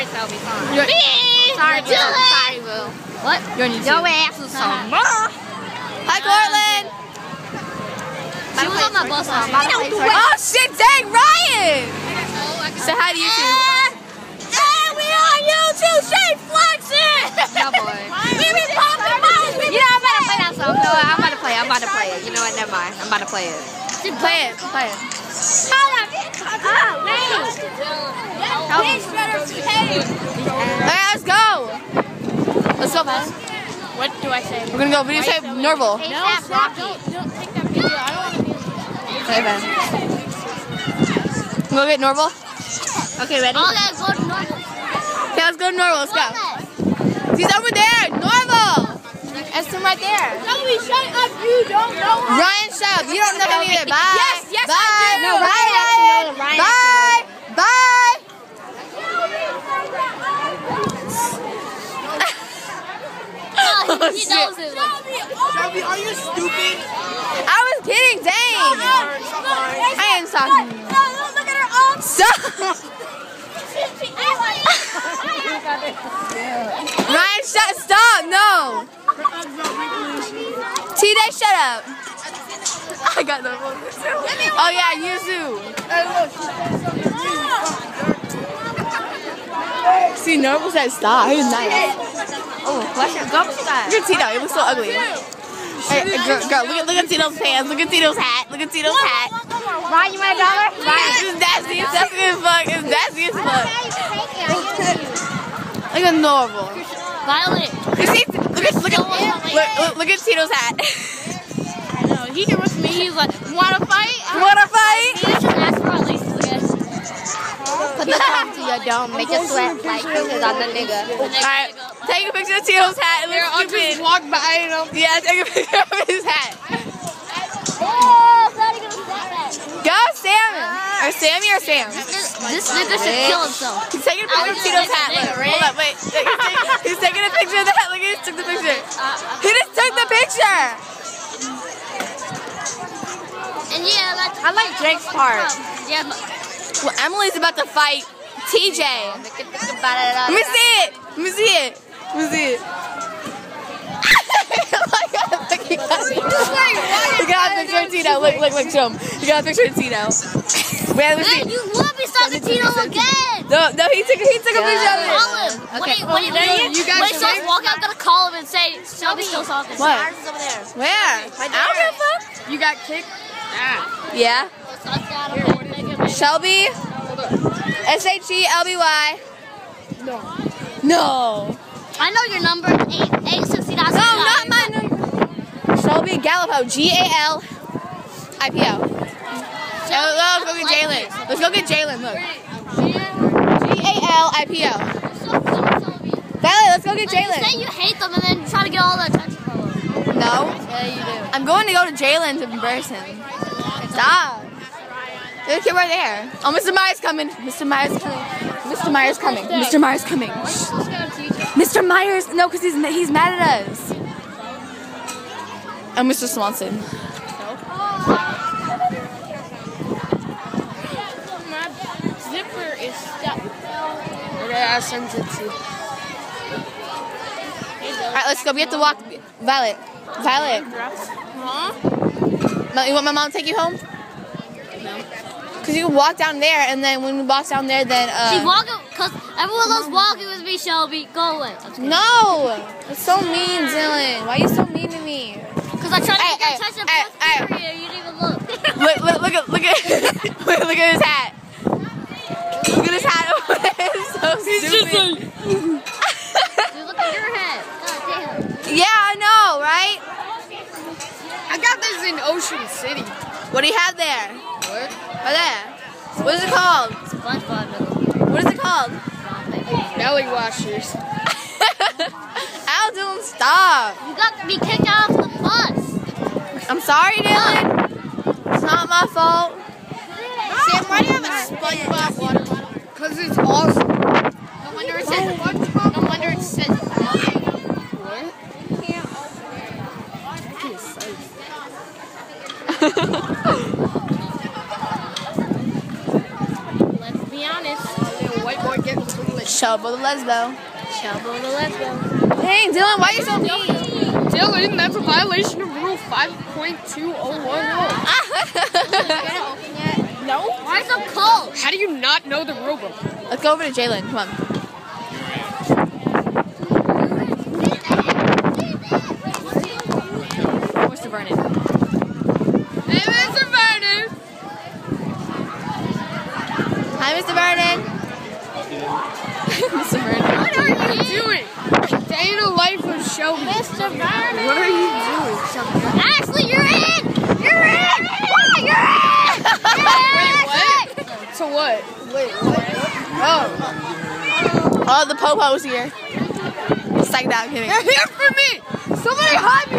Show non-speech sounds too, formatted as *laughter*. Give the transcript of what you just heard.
Sorry, Shelby. Sorry. You're, Sorry, Boo. Sorry, Boo. What? you're on YouTube. Your ass is so much. Hi, Cortland. She was on my bus. I'm about to play for- Oh shit, dang, Ryan. Oh, Say hi to YouTube. Hey, we on YouTube, straight flexing. Yeah, boy. *laughs* We be popping bottles. We You know, I'm about to play that song. No, I'm about to play it. I'm about to play it. You know what? Never mind. I'm about to play it. Play it, play it. Ah, Alright, let's go. Let's go, man. What do I say? We're gonna go video tape Norval. No, Don't, don't take that video. I don't want to be. Okay, man. Go get Norval. Okay, ready? Okay, go to Norval. Okay, let's go to Norval. Let's go. He's over there. Norval. That's him right there. Zoe, shut up. You don't know her. Ryan, shut up. You don't know him either. Bye. Yes, yes, I Bye. do. No, Bye, Ryan actually. Ryan Bye. Bye. Oh, he knows it. Shelby, are you stupid? I was kidding. Dang. I am talking. Look at her arms. Stop. Ryan, shut. Stop. No. T-Day, shut up. I got the Oh yeah, Yuzu. See, Norval said stop. He was nice. Oh, what's your you got? Look at Tito. It was so ugly. Hey, hey, girl, girl, look at look at Tito's pants. Look at Tito's hat. Look at Tito's hat. Ryan, you want a dollar? Ryan. It's nasty. It's nasty as fuck. It's nasty as fuck. Look at Norval. Violet. You see? Look at look at look, look, look at Tito's hat. I know. He here with me. He's like, wanna fight? Wanna fight? You should ask for our laces again. Put the thumb to your dome. Make it sweat like kisses on the nigga. Alright, take a picture of Tito's hat. It looks stupid. walk by and I'm Yeah, take a *laughs* picture of his hat. Oh, Daddy gonna stop that. Or Sammy or Sam. This, this nigga should kill himself. He's taking a picture of Tito's hat. Look, hold up, wait. He's taking, a picture of the hat. Look, he just took the picture. He just took the picture. And yeah, that's. I like Drake's part. Yeah, Well, Emily's about to fight TJ. Let me see it. Let me see it. Let me see it. *laughs* oh my god, look, he got, he got a picture of Tito. Look, look, look, show him. He got a picture of Tito. Wait, let me see. man, you love me talking Tito again. No, no, he took, he took a picture of Call him. Okay. he, when he, when You guys when he starts should- walking, I'm gonna call him and say, Shelby's still talking. What? Ours is over there. Where? I don't give a fuck. You got kicked? Yeah. So I got him. Make him- Shelby. S H E L B Y. No. No. I know your number. Eight eight sixty nine. No, not my number. Shelby Gallipo. G A L I P O. Oh, let's go get Jalen. Let's go get Jalen. Look. G A L I P O. Valley, let's go get Say Jalen. you hate them and then try to get all the attention from them. No. Yeah, you do. I'm going to go to Jalen to embarrass him. Stop. There's a kid right there. Oh, Mr. Myers coming. Mr. Myers coming. Mr. Myers coming. Mr. Myers coming. Mr. Myers, no, because he's he's mad at us. And Mr. Swanson. My zipper is stuck. I it to. All right, let's go. We have to walk. Violet. Violet. Huh? You want my mom to take you home? No. Because you can walk down there, and then when we walk down there, then. Uh, walking because everyone loves walking with me, Shelby. Go away. no! It's so mean, Dylan. Why are you so mean to me? Because I tried to get hey, your attention hey, plus You didn't even look. Look, look, look at, look at, *laughs* look at his hat. *laughs* Look at his hat. *laughs* it's so stupid. *laughs* Dude, look at your head. God damn. yeah, I know, right? I got this in Ocean City. What do you have there? What? Right there. What is it called? SpongeBob. What is it called? Belly washers. *laughs* Al, Dylan, stop. You got me kicked out of the bus. I'm sorry, Dylan. It's not my fault. Sam, why do you have a SpongeBob water bottle? Because it's awesome. No wonder it says SpongeBob. No wonder it says What? Let's be honest. Little white boy getting foolish. Shelbo the lesbo. Shelbo the lesbo. Dang, Dylan, why are you so mean? Dylan, that's a violation of Rule 5.2010. *laughs* no. Why so cold? How do you not know the rule book? Let's go over to Jalen. Come on. Mr. Vernon. Hey, Mr. Vernon! Hi, Mr. Vernon. Mr. Vernon. What are you doing? Day in the life of Shelby. Mr. Vernon. What are you doing? Ashley, you're in! You're in! Yeah, you're in! *laughs* Wait, what? So what? Wait, what? Oh. Oh, the popo's here. Psych out, kidding. They're here for me! Somebody hide me!